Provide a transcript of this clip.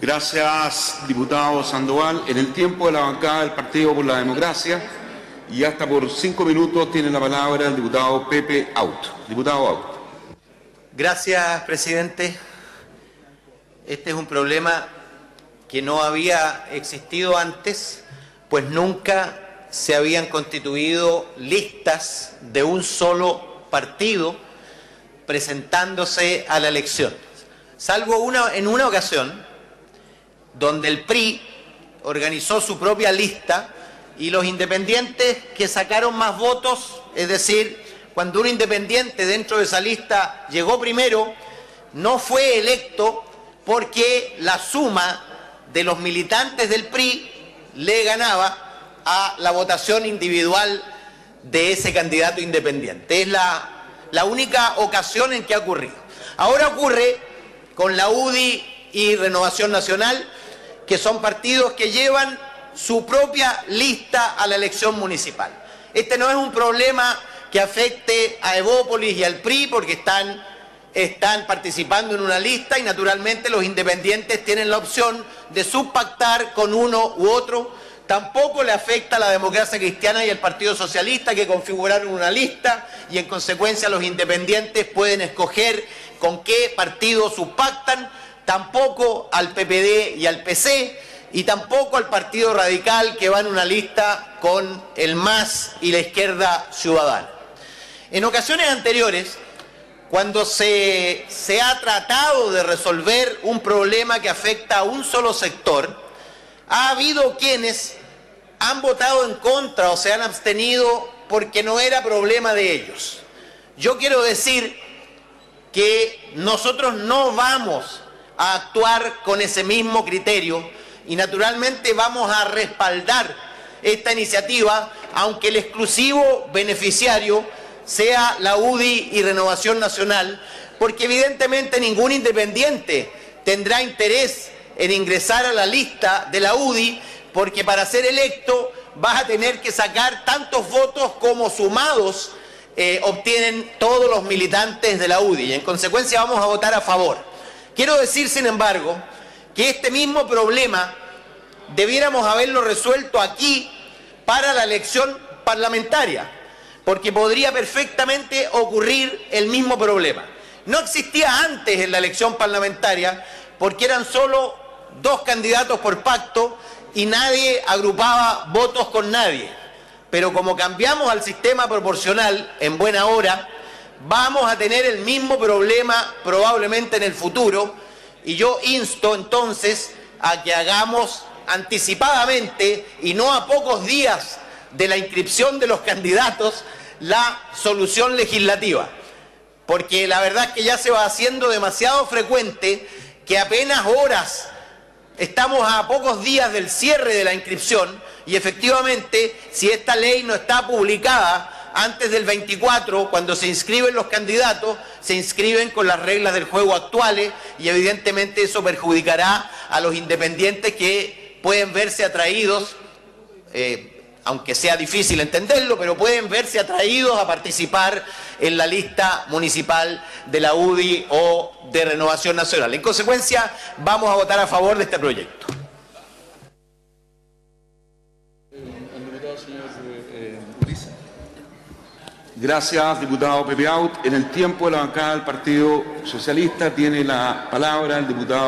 Gracias, diputado Sandoval. En el tiempo de la bancada del Partido por la Democracia y hasta por cinco minutos tiene la palabra el diputado Pepe Auto. Diputado Auto. Gracias, presidente. Este es un problema que no había existido antes, pues nunca se habían constituido listas de un solo partido presentándose a la elección, salvo una, en una ocasión donde el PRI organizó su propia lista y los independientes que sacaron más votos, es decir, cuando un independiente dentro de esa lista llegó primero, no fue electo porque la suma de los militantes del PRI le ganaba a la votación individual de ese candidato independiente. Es la, única ocasión en que ha ocurrido. Ahora ocurre con la UDI y Renovación Nacional, que son partidos que llevan su propia lista a la elección municipal. Este no es un problema que afecte a Evópolis y al PRI porque están, están participando en una lista y naturalmente los independientes tienen la opción de subpactar con uno u otro. Tampoco le afecta a la democracia cristiana y al Partido Socialista que configuraron una lista y en consecuencia los independientes pueden escoger con qué partido subpactan tampoco al PPD y al PC, y tampoco al Partido Radical que va en una lista con el MAS y la izquierda ciudadana. En ocasiones anteriores, cuando se, se ha tratado de resolver un problema que afecta a un solo sector, ha habido quienes han votado en contra o se han abstenido porque no era problema de ellos. Yo quiero decir que nosotros no vamos a actuar con ese mismo criterio y naturalmente vamos a respaldar esta iniciativa, aunque el exclusivo beneficiario sea la UDI y Renovación Nacional, porque evidentemente ningún independiente tendrá interés en ingresar a la lista de la UDI, porque para ser electo vas a tener que sacar tantos votos como sumados eh, obtienen todos los militantes de la UDI. Y en consecuencia vamos a votar a favor. Quiero decir, sin embargo, que este mismo problema debiéramos haberlo resuelto aquí para la elección parlamentaria, porque podría perfectamente ocurrir el mismo problema. No existía antes en la elección parlamentaria porque eran solo dos candidatos por pacto y nadie agrupaba votos con nadie. Pero como cambiamos al sistema proporcional en buena hora, vamos a tener el mismo problema probablemente en el futuro y yo insto entonces a que hagamos anticipadamente y no a pocos días de la inscripción de los candidatos la solución legislativa. Porque la verdad es que ya se va haciendo demasiado frecuente que apenas horas estamos a pocos días del cierre de la inscripción y efectivamente si esta ley no está publicada antes del 24, cuando se inscriben los candidatos, se inscriben con las reglas del juego actuales y evidentemente eso perjudicará a los independientes que pueden verse atraídos, eh, aunque sea difícil entenderlo, pero pueden verse atraídos a participar en la lista municipal de la UDI o de Renovación Nacional. En consecuencia, vamos a votar a favor de este proyecto. Gracias, diputado Pepe Out. En el tiempo de la bancada del Partido Socialista tiene la palabra el diputado